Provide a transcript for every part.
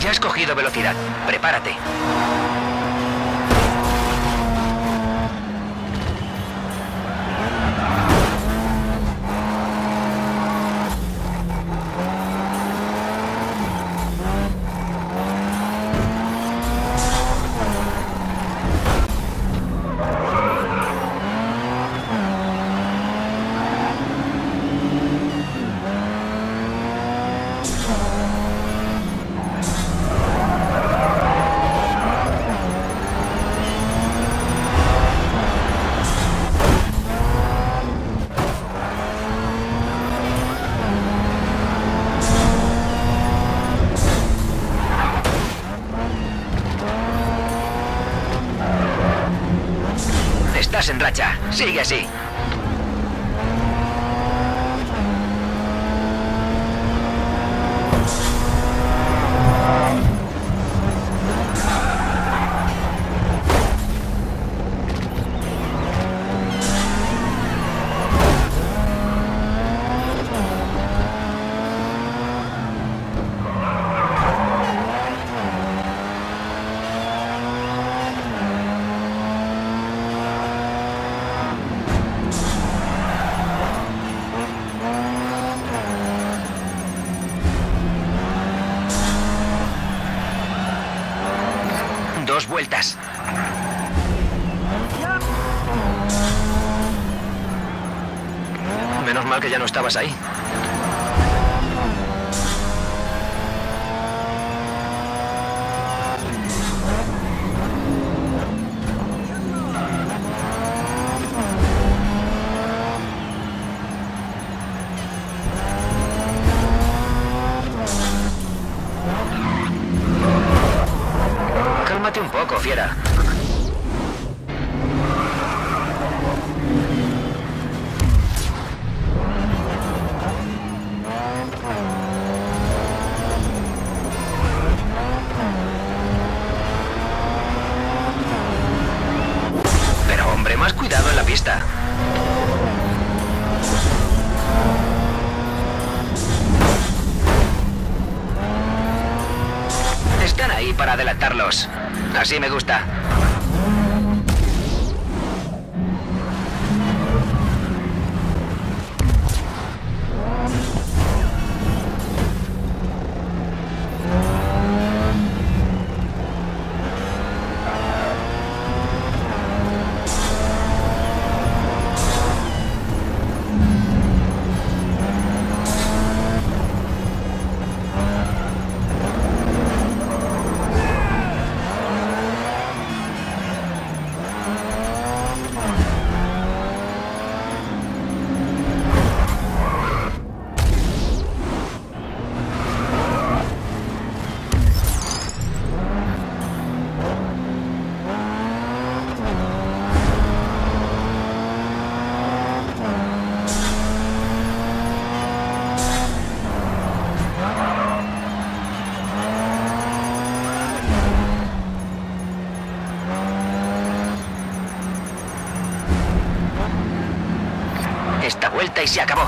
Ya has cogido velocidad. Prepárate. Estás en racha. Sigue así. Vueltas. Menos mal que ya no estabas ahí. Un poco, fiera. Pero hombre, más cuidado en la pista. Están ahí para adelantarlos. Así me gusta. Esta vuelta y se acabó.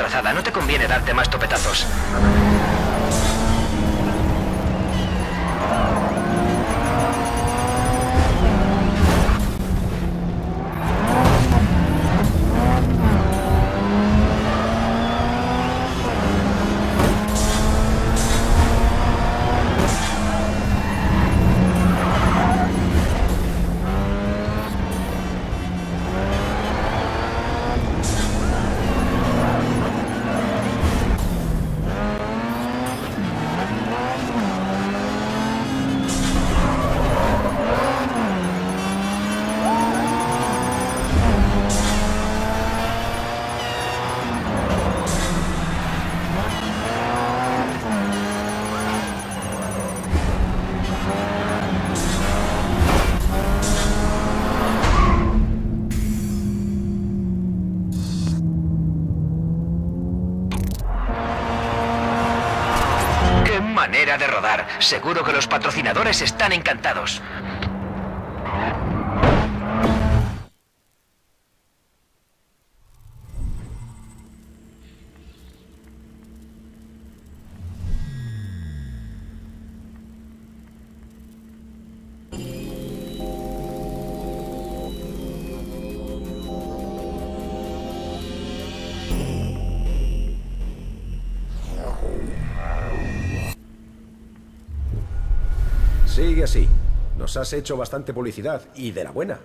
No te conviene darte más topetazos. Seguro que los patrocinadores están encantados. Sigue así. Nos has hecho bastante publicidad y de la buena.